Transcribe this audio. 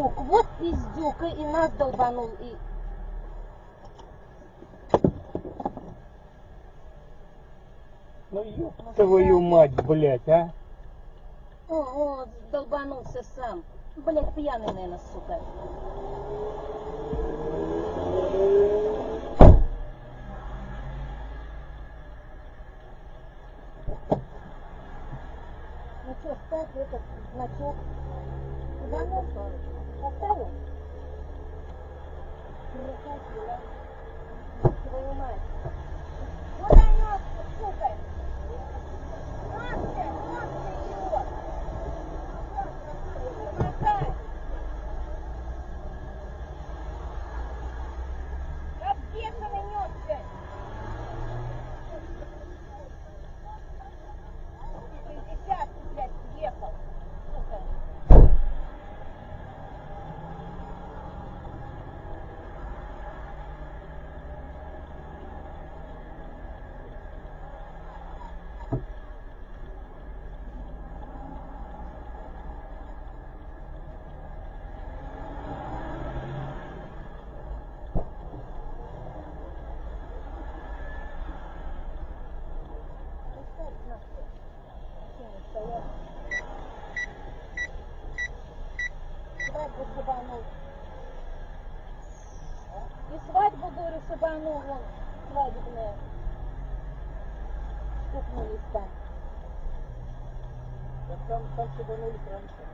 вот пиздюка и нас долбанул. И... Ну ёб твою мать, блядь, а? Ого, долбанулся сам. Блять, пьяный, наверное, сука. Ну что, ставь этот значок. Куда нужно? Tá Até hoje. Свадьбу шибанул. И свадьбу, говорю, шибанул, вон, свадебная. Стукнулись там. Так там, там шибанулись раньше.